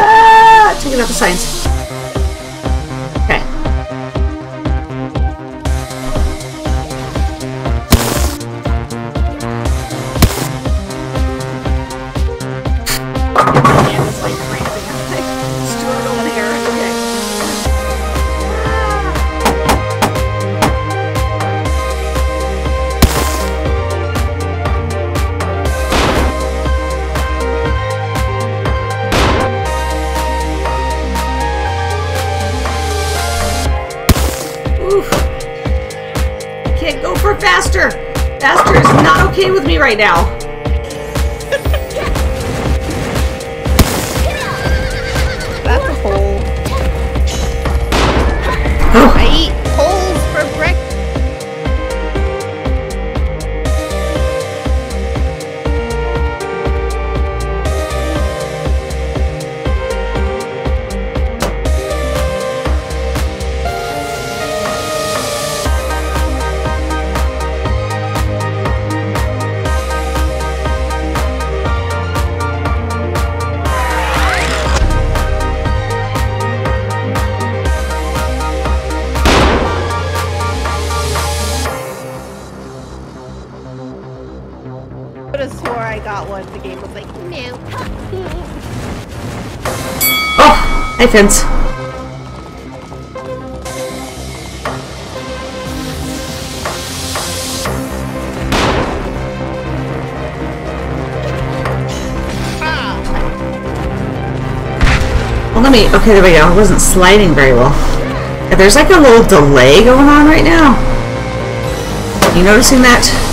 Ah, taking out the signs. Okay. Can't go for faster. Faster is not okay with me right now. That's a hole. Oh. I could have swore I got one. The game was like, no. Oh, I Fence. Well, let me. Okay, there we go. It wasn't sliding very well. There's like a little delay going on right now. You noticing that?